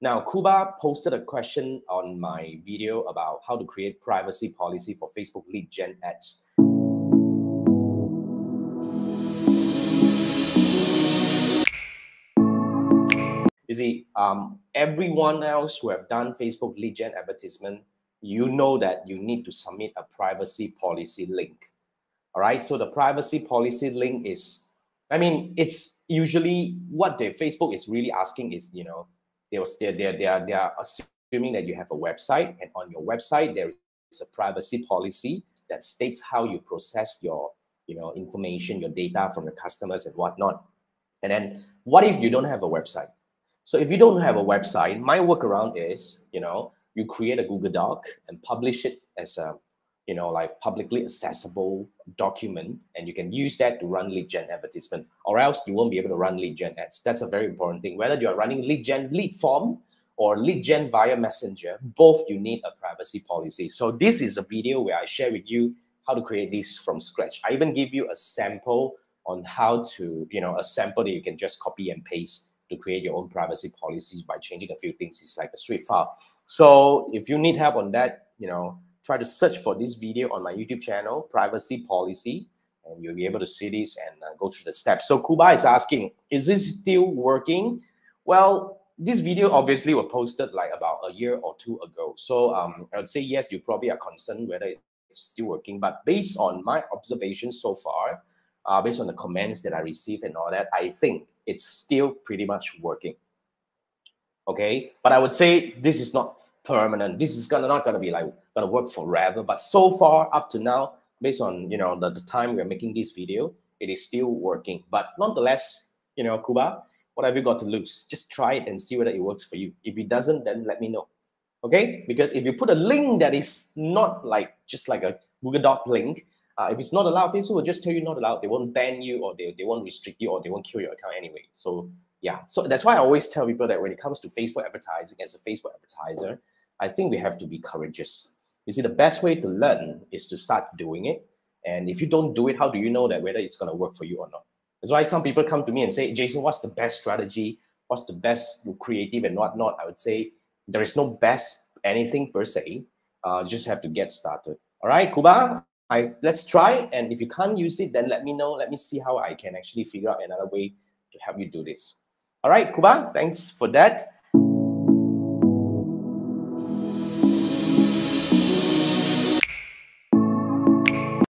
Now, Kuba posted a question on my video about how to create privacy policy for Facebook lead gen ads. You see, um, everyone else who have done Facebook lead gen advertisement, you know that you need to submit a privacy policy link. All right, so the privacy policy link is, I mean, it's usually what the Facebook is really asking is, you know, they're, they're, they're, they're, they are assuming that you have a website, and on your website, there is a privacy policy that states how you process your, you know, information, your data from the customers and whatnot. And then what if you don't have a website? So if you don't have a website, my workaround is, you know, you create a Google Doc and publish it as a, you know, like publicly accessible document, and you can use that to run lead gen advertisement, or else you won't be able to run lead gen ads. That's a very important thing. Whether you're running lead gen lead form or lead gen via messenger, both you need a privacy policy. So this is a video where I share with you how to create this from scratch. I even give you a sample on how to, you know, a sample that you can just copy and paste to create your own privacy policies by changing a few things. It's like a swift file. So if you need help on that, you know, try to search for this video on my YouTube channel, privacy policy, and you'll be able to see this and uh, go through the steps. So Kuba is asking, is this still working? Well, this video obviously was posted like about a year or two ago. So um, I would say yes, you probably are concerned whether it's still working. But based on my observations so far, uh, based on the comments that I received and all that, I think it's still pretty much working. Okay, but I would say this is not permanent. This is gonna not gonna be like gonna work forever. But so far up to now, based on you know the, the time we're making this video, it is still working. But nonetheless, you know, Kuba, what have you got to lose? Just try it and see whether it works for you. If it doesn't, then let me know. Okay, because if you put a link that is not like just like a Google Doc link, uh, if it's not allowed, Facebook will just tell you not allowed. They won't ban you or they, they won't restrict you or they won't kill your account anyway. So yeah, so that's why I always tell people that when it comes to Facebook advertising as a Facebook advertiser, I think we have to be courageous. You see, the best way to learn is to start doing it. And if you don't do it, how do you know that whether it's going to work for you or not? That's why some people come to me and say, Jason, what's the best strategy? What's the best creative and whatnot? I would say there is no best anything per se. Uh, just have to get started. All right, Kuba, I let's try. And if you can't use it, then let me know. Let me see how I can actually figure out another way to help you do this. All right, Kuba, thanks for that.